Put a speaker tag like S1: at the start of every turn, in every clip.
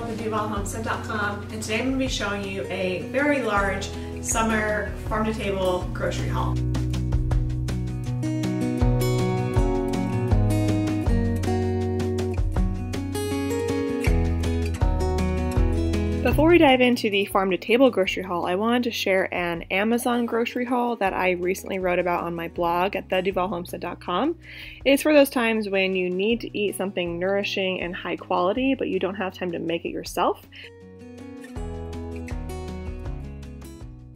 S1: blog, theduvallhomestead.com, and today I'm going to be showing you a very large summer farm-to-table grocery haul. Before we dive into the farm to table grocery haul, I wanted to share an Amazon grocery haul that I recently wrote about on my blog at theduvallhomestead.com. It's for those times when you need to eat something nourishing and high quality, but you don't have time to make it yourself.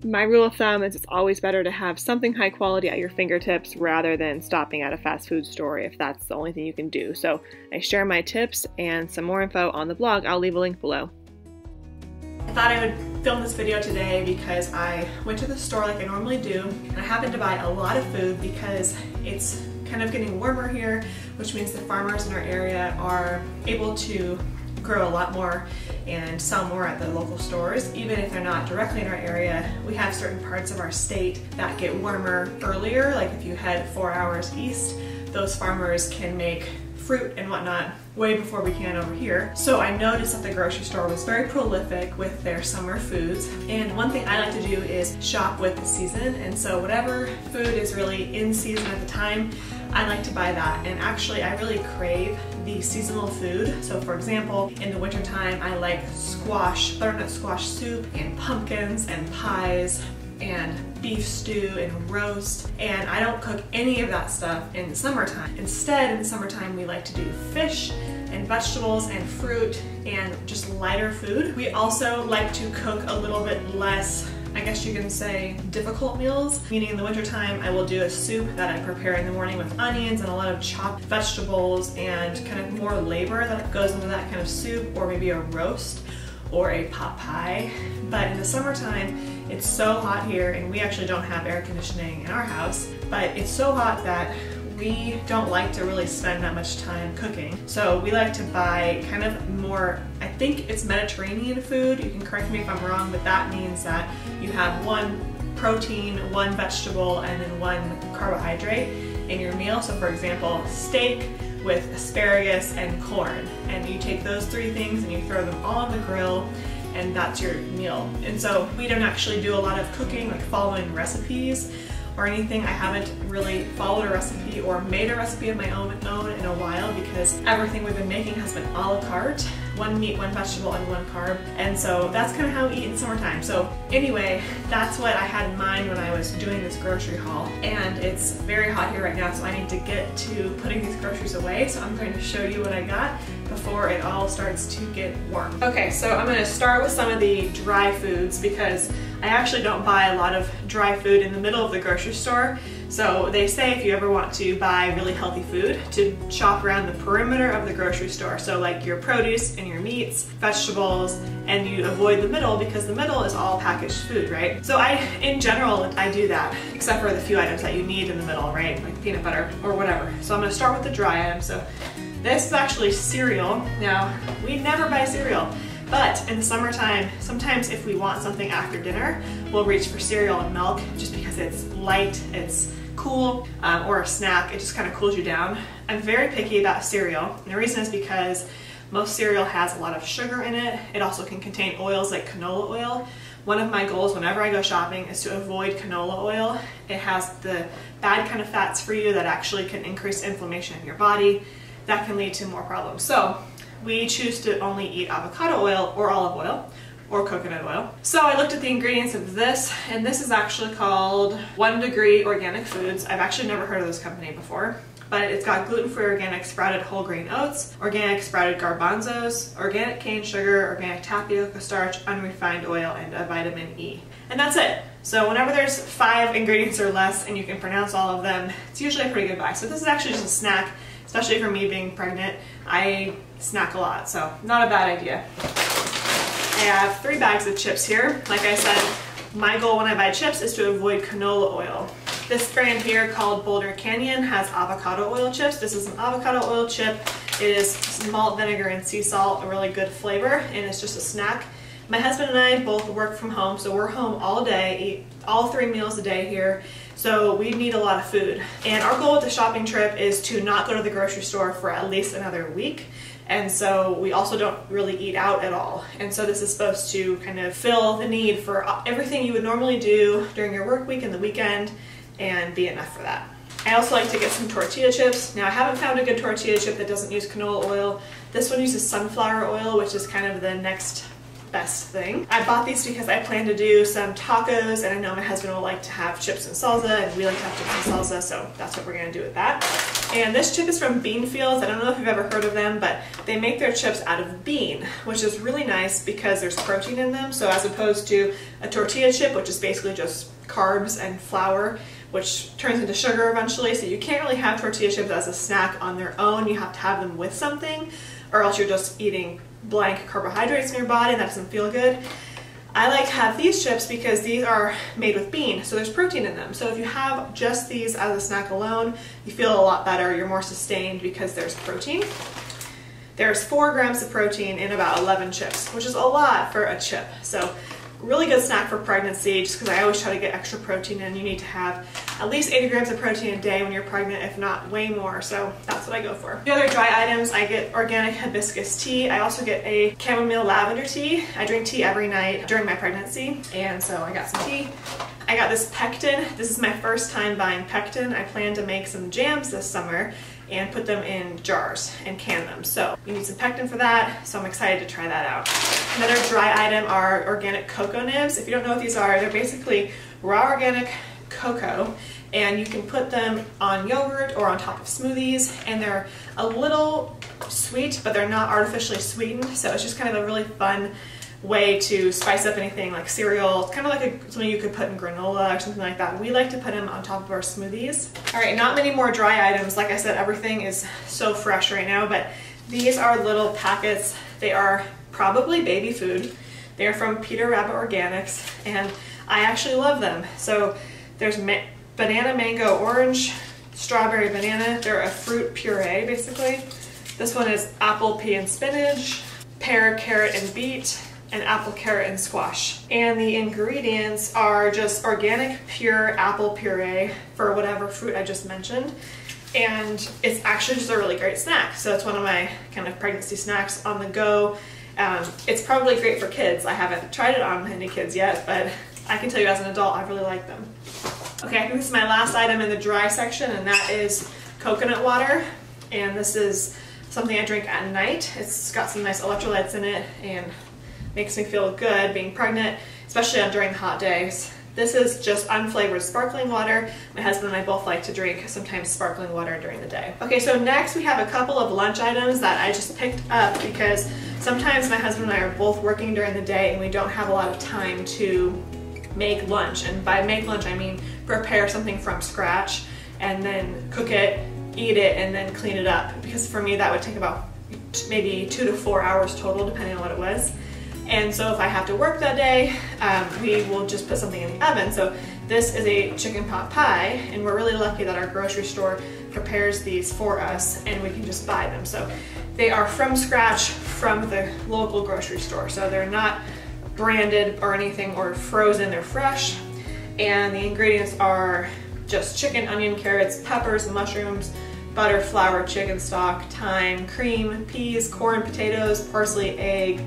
S1: My rule of thumb is it's always better to have something high quality at your fingertips rather than stopping at a fast food store if that's the only thing you can do. So I share my tips and some more info on the blog. I'll leave a link below. I thought I would film this video today because I went to the store like I normally do and I happened to buy a lot of food because it's kind of getting warmer here which means the farmers in our area are able to grow a lot more and sell more at the local stores. Even if they're not directly in our area, we have certain parts of our state that get warmer earlier. Like if you head four hours east, those farmers can make fruit and whatnot way before we can over here. So I noticed that the grocery store was very prolific with their summer foods. And one thing I like to do is shop with the season. And so whatever food is really in season at the time, I like to buy that. And actually I really crave the seasonal food. So for example, in the wintertime, I like squash, butternut squash soup and pumpkins and pies and beef stew and roast and I don't cook any of that stuff in the summertime. Instead in the summertime we like to do fish and vegetables and fruit and just lighter food. We also like to cook a little bit less I guess you can say difficult meals, meaning in the wintertime I will do a soup that I prepare in the morning with onions and a lot of chopped vegetables and kind of more labor that goes into that kind of soup or maybe a roast or a pot pie. But in the summertime, it's so hot here and we actually don't have air conditioning in our house, but it's so hot that we don't like to really spend that much time cooking. So we like to buy kind of more, I think it's Mediterranean food. You can correct me if I'm wrong, but that means that you have one protein, one vegetable, and then one carbohydrate in your meal. So for example, steak, with asparagus and corn. And you take those three things and you throw them all on the grill and that's your meal. And so we don't actually do a lot of cooking, like following recipes or anything. I haven't really followed a recipe or made a recipe of my own, own in a while because everything we've been making has been a la carte one meat, one vegetable, and one carb. And so that's kind of how we eat in summertime. So anyway, that's what I had in mind when I was doing this grocery haul. And it's very hot here right now, so I need to get to putting these groceries away. So I'm going to show you what I got before it all starts to get warm. Okay, so I'm gonna start with some of the dry foods because I actually don't buy a lot of dry food in the middle of the grocery store. So they say if you ever want to buy really healthy food to shop around the perimeter of the grocery store. So like your produce and your meats, vegetables, and you avoid the middle because the middle is all packaged food, right? So I, in general, I do that, except for the few items that you need in the middle, right? Like peanut butter or whatever. So I'm gonna start with the dry items. So this is actually cereal. Now, we never buy cereal. But in the summertime, sometimes if we want something after dinner, we'll reach for cereal and milk just because it's light, it's cool, um, or a snack, it just kind of cools you down. I'm very picky about cereal, and the reason is because most cereal has a lot of sugar in it. It also can contain oils like canola oil. One of my goals whenever I go shopping is to avoid canola oil. It has the bad kind of fats for you that actually can increase inflammation in your body. That can lead to more problems. So we choose to only eat avocado oil or olive oil or coconut oil. So I looked at the ingredients of this, and this is actually called One Degree Organic Foods. I've actually never heard of this company before, but it's got gluten-free organic sprouted whole grain oats, organic sprouted garbanzos, organic cane sugar, organic tapioca starch, unrefined oil, and a vitamin E. And that's it. So whenever there's five ingredients or less and you can pronounce all of them, it's usually a pretty good buy. So this is actually just a snack especially for me being pregnant. I snack a lot, so not a bad idea. I have three bags of chips here. Like I said, my goal when I buy chips is to avoid canola oil. This brand here called Boulder Canyon has avocado oil chips. This is an avocado oil chip. It is malt vinegar and sea salt, a really good flavor, and it's just a snack. My husband and I both work from home, so we're home all day, eat all three meals a day here. So we need a lot of food. And our goal with the shopping trip is to not go to the grocery store for at least another week And so we also don't really eat out at all. And so this is supposed to kind of fill the need for everything you would normally do during your work week and the weekend and be enough for that. I also like to get some tortilla chips. Now I haven't found a good tortilla chip that doesn't use canola oil. This one uses sunflower oil, which is kind of the next best thing. I bought these because I plan to do some tacos and I know my husband will like to have chips and salsa and we like to have chips and salsa so that's what we're gonna do with that. And this chip is from Beanfields. I don't know if you've ever heard of them but they make their chips out of bean which is really nice because there's protein in them so as opposed to a tortilla chip which is basically just carbs and flour which turns into sugar eventually so you can't really have tortilla chips as a snack on their own you have to have them with something or else you're just eating blank carbohydrates in your body and that doesn't feel good. I like to have these chips because these are made with bean, so there's protein in them. So if you have just these as a snack alone, you feel a lot better, you're more sustained because there's protein. There's four grams of protein in about 11 chips, which is a lot for a chip. So really good snack for pregnancy just because I always try to get extra protein in. You need to have at least 80 grams of protein a day when you're pregnant, if not way more. So that's what I go for. The other dry items, I get organic hibiscus tea. I also get a chamomile lavender tea. I drink tea every night during my pregnancy. And so I got some tea. I got this pectin. This is my first time buying pectin. I plan to make some jams this summer and put them in jars and can them. So you need some pectin for that, so I'm excited to try that out. Another dry item are organic cocoa nibs. If you don't know what these are, they're basically raw organic cocoa and you can put them on yogurt or on top of smoothies and they're a little sweet but they're not artificially sweetened so it's just kind of a really fun way to spice up anything like cereal. It's kind of like a, something you could put in granola or something like that. We like to put them on top of our smoothies. All right, not many more dry items. Like I said, everything is so fresh right now, but these are little packets. They are probably baby food. They're from Peter Rabbit Organics, and I actually love them. So there's ma banana, mango, orange, strawberry, banana. They're a fruit puree, basically. This one is apple, pea, and spinach, pear, carrot, and beet, and apple, carrot, and squash. And the ingredients are just organic, pure apple puree for whatever fruit I just mentioned. And it's actually just a really great snack. So it's one of my kind of pregnancy snacks on the go. Um, it's probably great for kids. I haven't tried it on any kids yet, but I can tell you as an adult, I really like them. Okay, I think this is my last item in the dry section, and that is coconut water. And this is something I drink at night. It's got some nice electrolytes in it, and makes me feel good being pregnant, especially during hot days. This is just unflavored sparkling water. My husband and I both like to drink sometimes sparkling water during the day. Okay, so next we have a couple of lunch items that I just picked up because sometimes my husband and I are both working during the day and we don't have a lot of time to make lunch. And by make lunch, I mean prepare something from scratch and then cook it, eat it, and then clean it up. Because for me, that would take about maybe two to four hours total, depending on what it was. And so if I have to work that day, um, we will just put something in the oven. So this is a chicken pot pie, and we're really lucky that our grocery store prepares these for us and we can just buy them. So they are from scratch from the local grocery store. So they're not branded or anything or frozen, they're fresh. And the ingredients are just chicken, onion, carrots, peppers, mushrooms, butter, flour, chicken stock, thyme, cream, peas, corn, potatoes, parsley, egg,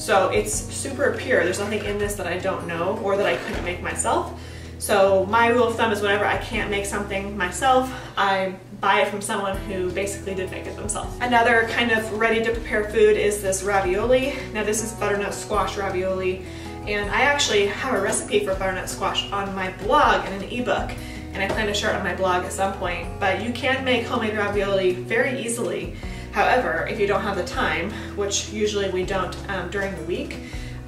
S1: so it's super pure. There's nothing in this that I don't know or that I couldn't make myself. So my rule of thumb is whenever I can't make something myself, I buy it from someone who basically did make it themselves. Another kind of ready to prepare food is this ravioli. Now this is butternut squash ravioli and I actually have a recipe for butternut squash on my blog in an ebook and I plan to share it on my blog at some point. But you can make homemade ravioli very easily. However, if you don't have the time, which usually we don't um, during the week,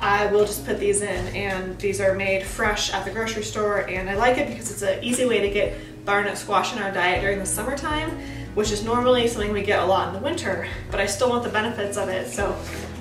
S1: I will just put these in and these are made fresh at the grocery store and I like it because it's an easy way to get butternut squash in our diet during the summertime, which is normally something we get a lot in the winter, but I still want the benefits of it, so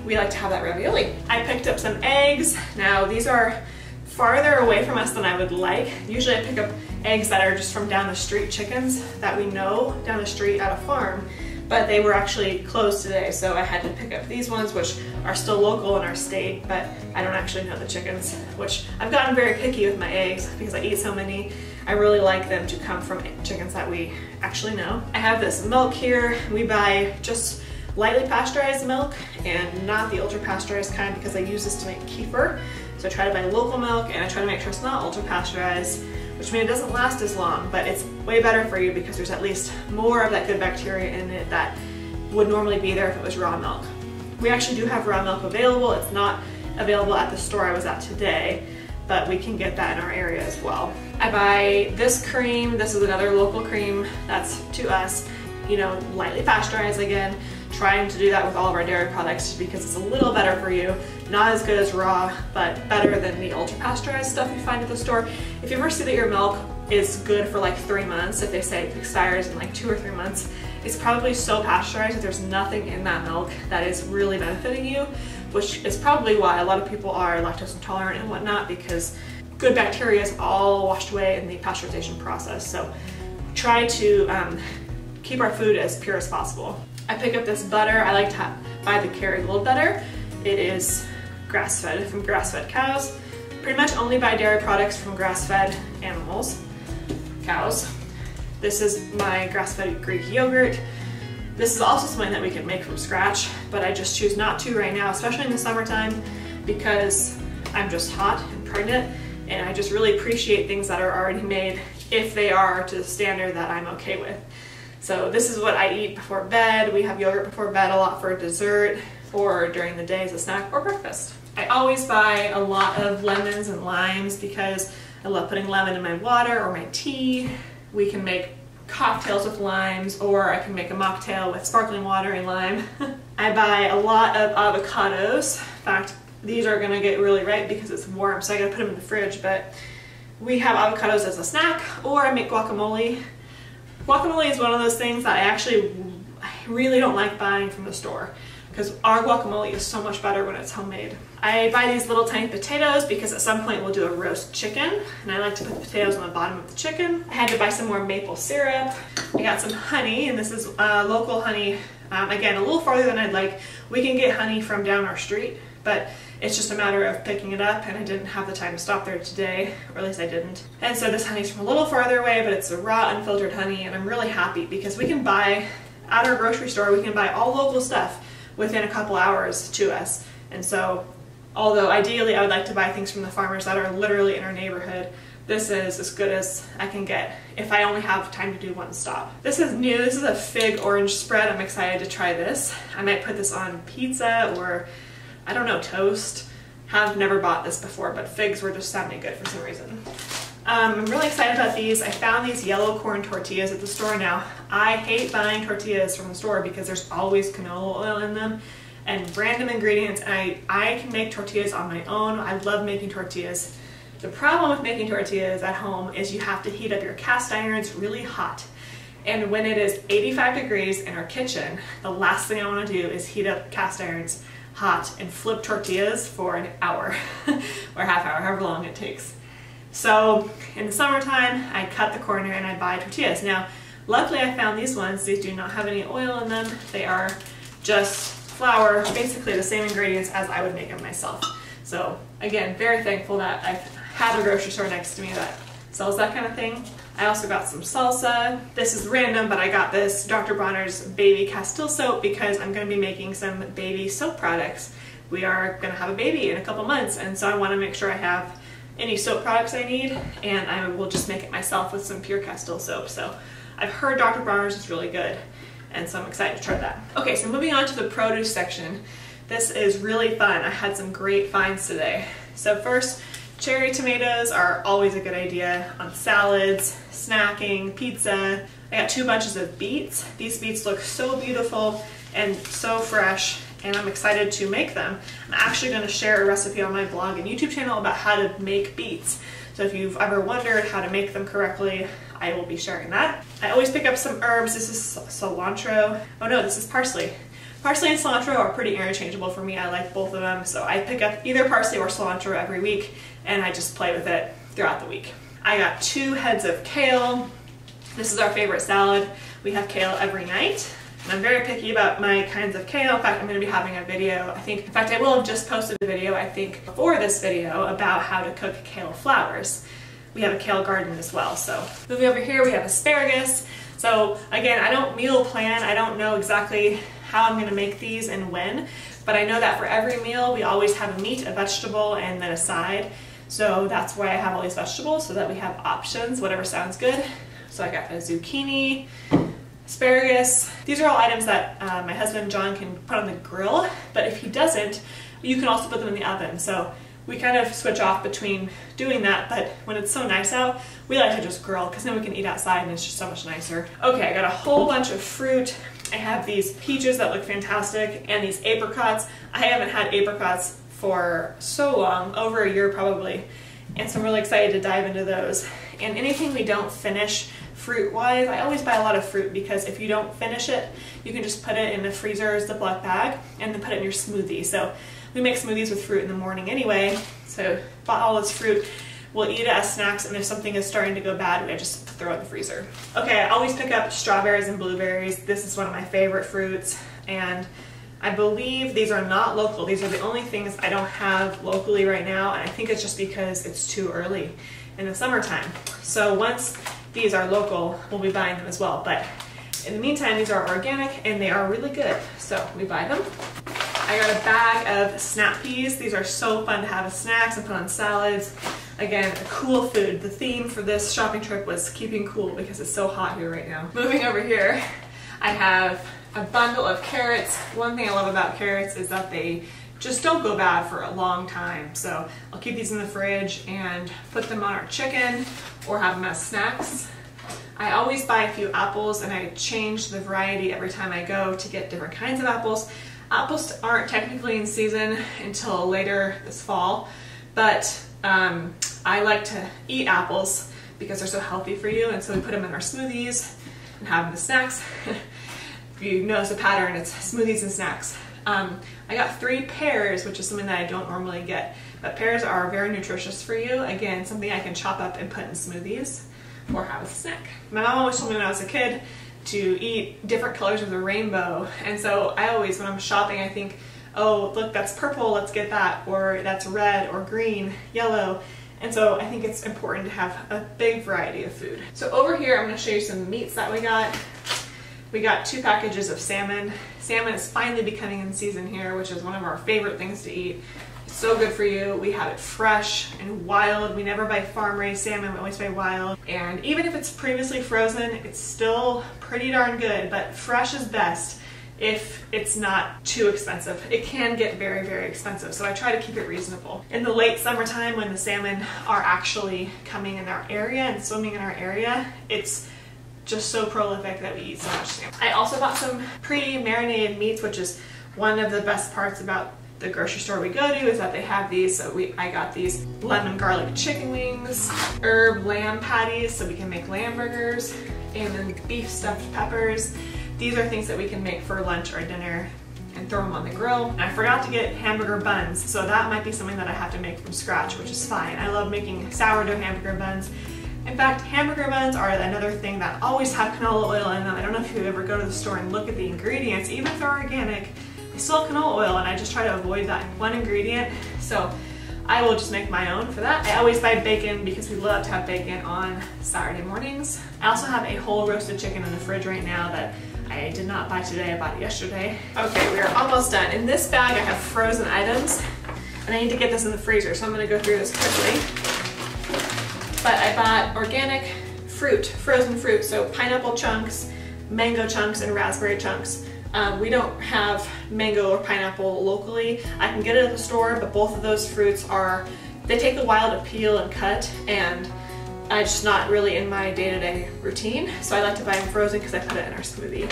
S1: we like to have that ravioli. I picked up some eggs. Now these are farther away from us than I would like. Usually I pick up eggs that are just from down the street chickens that we know down the street at a farm but they were actually closed today, so I had to pick up these ones, which are still local in our state, but I don't actually know the chickens, which I've gotten very picky with my eggs because I eat so many. I really like them to come from chickens that we actually know. I have this milk here. We buy just lightly pasteurized milk and not the ultra pasteurized kind because I use this to make kefir. So I try to buy local milk and I try to make sure it's not ultra pasteurized, which means it doesn't last as long, but it's way better for you because there's at least more of that good bacteria in it that would normally be there if it was raw milk. We actually do have raw milk available. It's not available at the store I was at today, but we can get that in our area as well. I buy this cream. This is another local cream that's to us, you know, lightly pasteurized again. Trying to do that with all of our dairy products because it's a little better for you. Not as good as raw, but better than the ultra pasteurized stuff you find at the store. If you ever see that your milk is good for like three months, if they say it expires in like two or three months, it's probably so pasteurized that there's nothing in that milk that is really benefiting you which is probably why a lot of people are lactose intolerant and whatnot because good bacteria is all washed away in the pasteurization process. So try to um, keep our food as pure as possible. I pick up this butter. I like to buy the Kerrygold butter. It is grass-fed from grass-fed cows. Pretty much only buy dairy products from grass-fed animals, cows. This is my grass-fed Greek yogurt. This is also something that we can make from scratch, but I just choose not to right now, especially in the summertime, because I'm just hot and pregnant, and I just really appreciate things that are already made if they are to the standard that I'm okay with. So this is what I eat before bed. We have yogurt before bed a lot for dessert or during the day as a snack or breakfast. I always buy a lot of lemons and limes because I love putting lemon in my water or my tea. We can make cocktails with limes or I can make a mocktail with sparkling water and lime. I buy a lot of avocados. In fact, these are gonna get really ripe because it's warm, so I gotta put them in the fridge, but we have avocados as a snack or I make guacamole. Guacamole is one of those things that I actually really don't like buying from the store because our guacamole is so much better when it's homemade. I buy these little tiny potatoes because at some point we'll do a roast chicken and I like to put the potatoes on the bottom of the chicken. I had to buy some more maple syrup. I got some honey and this is uh, local honey. Um, again, a little farther than I'd like. We can get honey from down our street, but it's just a matter of picking it up and I didn't have the time to stop there today, or at least I didn't. And so this honey's from a little farther away, but it's a raw unfiltered honey and I'm really happy because we can buy at our grocery store, we can buy all local stuff within a couple hours to us. And so, although ideally I would like to buy things from the farmers that are literally in our neighborhood, this is as good as I can get if I only have time to do one stop. This is new. This is a fig orange spread. I'm excited to try this. I might put this on pizza or, I don't know, toast. Have never bought this before, but figs were just sounding good for some reason. Um, I'm really excited about these. I found these yellow corn tortillas at the store now. I hate buying tortillas from the store because there's always canola oil in them and random ingredients and I, I can make tortillas on my own. I love making tortillas. The problem with making tortillas at home is you have to heat up your cast irons really hot. And when it is 85 degrees in our kitchen, the last thing I want to do is heat up cast irons hot and flip tortillas for an hour or half hour, however long it takes. So in the summertime, I cut the corner and I buy tortillas. Now, luckily I found these ones. These do not have any oil in them. They are just flour, basically the same ingredients as I would make them myself. So again, very thankful that I have a grocery store next to me that sells that kind of thing. I also got some salsa. This is random, but I got this Dr. Bronner's Baby Castile Soap because I'm gonna be making some baby soap products. We are gonna have a baby in a couple months, and so I wanna make sure I have any soap products I need and I will just make it myself with some pure Castile soap. So I've heard Dr. Bronner's is really good and so I'm excited to try that. Okay, so moving on to the produce section. This is really fun. I had some great finds today. So first, cherry tomatoes are always a good idea on salads, snacking, pizza. I got two bunches of beets. These beets look so beautiful and so fresh and I'm excited to make them. I'm actually going to share a recipe on my blog and YouTube channel about how to make beets. So if you've ever wondered how to make them correctly, I will be sharing that. I always pick up some herbs. This is cilantro. Oh no, this is parsley. Parsley and cilantro are pretty interchangeable for me. I like both of them. So I pick up either parsley or cilantro every week and I just play with it throughout the week. I got two heads of kale. This is our favorite salad. We have kale every night. I'm very picky about my kinds of kale. In fact, I'm going to be having a video, I think, in fact, I will have just posted a video, I think, before this video about how to cook kale flowers. We have a kale garden as well. So moving over here, we have asparagus. So again, I don't meal plan. I don't know exactly how I'm gonna make these and when, but I know that for every meal, we always have a meat, a vegetable, and then a side. So that's why I have all these vegetables so that we have options, whatever sounds good. So I got a zucchini, asparagus. These are all items that uh, my husband John can put on the grill, but if he doesn't, you can also put them in the oven. So we kind of switch off between doing that, but when it's so nice out, we like to just grill because then we can eat outside and it's just so much nicer. Okay, I got a whole bunch of fruit. I have these peaches that look fantastic and these apricots. I haven't had apricots for so long, over a year probably, and so I'm really excited to dive into those. And anything we don't finish fruit wise, I always buy a lot of fruit because if you don't finish it, you can just put it in the freezer as the black bag and then put it in your smoothie. So we make smoothies with fruit in the morning anyway, so bought all this fruit. We'll eat it as snacks, and if something is starting to go bad, we just throw it in the freezer. Okay, I always pick up strawberries and blueberries. This is one of my favorite fruits, and I believe these are not local. These are the only things I don't have locally right now, and I think it's just because it's too early in the summertime. So once these are local, we'll be buying them as well. But in the meantime, these are organic and they are really good. So we buy them. I got a bag of snap peas. These are so fun to have as snacks and put on salads. Again, cool food. The theme for this shopping trip was keeping cool because it's so hot here right now. Moving over here, I have a bundle of carrots. One thing I love about carrots is that they just don't go bad for a long time. So I'll keep these in the fridge and put them on our chicken or have them as snacks. I always buy a few apples and I change the variety every time I go to get different kinds of apples. Apples aren't technically in season until later this fall, but um, I like to eat apples because they're so healthy for you and so we put them in our smoothies and have them as snacks. if you notice a pattern, it's smoothies and snacks. Um, I got three pears, which is something that I don't normally get. But pears are very nutritious for you. Again, something I can chop up and put in smoothies or have as a snack. My mom always told me when I was a kid to eat different colors of the rainbow. And so I always, when I'm shopping, I think, oh, look, that's purple, let's get that. Or that's red or green, yellow. And so I think it's important to have a big variety of food. So over here, I'm gonna show you some meats that we got. We got two packages of salmon. Salmon is finally becoming in season here, which is one of our favorite things to eat. It's so good for you. We have it fresh and wild. We never buy farm raised salmon, we always buy wild. And even if it's previously frozen, it's still pretty darn good, but fresh is best if it's not too expensive. It can get very, very expensive, so I try to keep it reasonable. In the late summertime when the salmon are actually coming in our area and swimming in our area, it's just so prolific that we eat so much. I also bought some pre-marinated meats, which is one of the best parts about the grocery store we go to is that they have these. So we, I got these lemon garlic chicken wings, herb lamb patties, so we can make lamb burgers, and then beef stuffed peppers. These are things that we can make for lunch or dinner and throw them on the grill. I forgot to get hamburger buns, so that might be something that I have to make from scratch, which is fine. I love making sourdough hamburger buns in fact, hamburger buns are another thing that always have canola oil in them. I don't know if you ever go to the store and look at the ingredients, even if they're organic, they still have canola oil and I just try to avoid that one ingredient. So I will just make my own for that. I always buy bacon because we love to have bacon on Saturday mornings. I also have a whole roasted chicken in the fridge right now that I did not buy today, I bought it yesterday. Okay, we are almost done. In this bag I have frozen items and I need to get this in the freezer, so I'm gonna go through this quickly but I bought organic fruit, frozen fruit, so pineapple chunks, mango chunks, and raspberry chunks. Um, we don't have mango or pineapple locally. I can get it at the store, but both of those fruits are, they take a while to peel and cut, and it's just not really in my day-to-day -day routine. So I like to buy them frozen because I put it in our smoothie.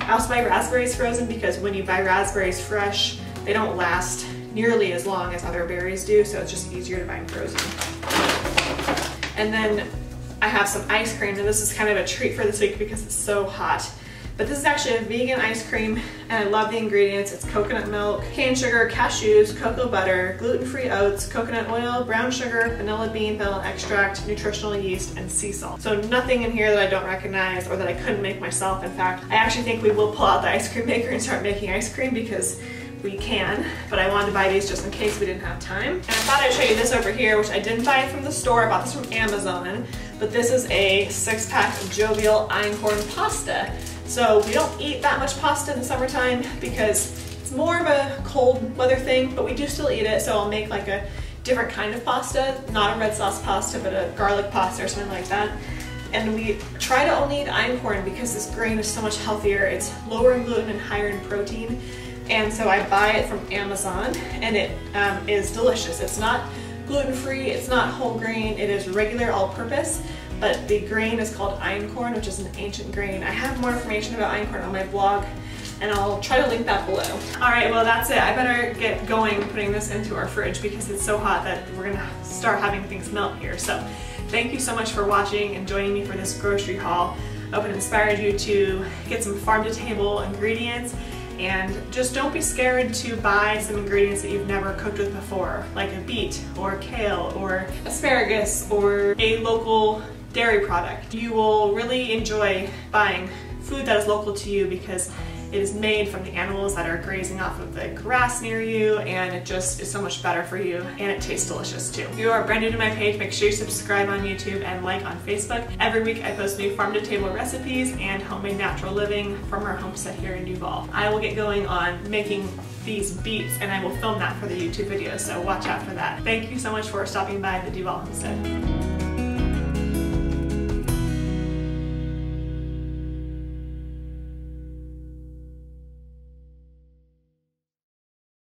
S1: I also buy raspberries frozen because when you buy raspberries fresh, they don't last nearly as long as other berries do, so it's just easier to buy them frozen. And then I have some ice cream, and this is kind of a treat for this week because it's so hot. But this is actually a vegan ice cream, and I love the ingredients. It's coconut milk, cane sugar, cashews, cocoa butter, gluten-free oats, coconut oil, brown sugar, vanilla bean vanilla extract, nutritional yeast, and sea salt. So nothing in here that I don't recognize or that I couldn't make myself. In fact, I actually think we will pull out the ice cream maker and start making ice cream because we can, but I wanted to buy these just in case we didn't have time. And I thought I'd show you this over here, which I didn't buy from the store, I bought this from Amazon, but this is a six pack of Jovial Einkorn pasta. So we don't eat that much pasta in the summertime because it's more of a cold weather thing, but we do still eat it. So I'll make like a different kind of pasta, not a red sauce pasta, but a garlic pasta or something like that. And we try to only eat einkorn because this grain is so much healthier. It's lower in gluten and higher in protein. And so I buy it from Amazon and it um, is delicious. It's not gluten-free, it's not whole grain, it is regular all-purpose, but the grain is called einkorn, which is an ancient grain. I have more information about einkorn on my blog and I'll try to link that below. All right, well that's it. I better get going putting this into our fridge because it's so hot that we're gonna start having things melt here. So thank you so much for watching and joining me for this grocery haul. I hope it inspired you to get some farm to table ingredients and just don't be scared to buy some ingredients that you've never cooked with before, like a beet or kale or asparagus or a local dairy product. You will really enjoy buying food that is local to you because it is made from the animals that are grazing off of the grass near you and it just is so much better for you and it tastes delicious too. If you are brand new to my page, make sure you subscribe on YouTube and like on Facebook. Every week I post new farm to table recipes and homemade natural living from our homestead here in Duvall. I will get going on making these beets and I will film that for the YouTube video, so watch out for that. Thank you so much for stopping by the Duvall Homestead.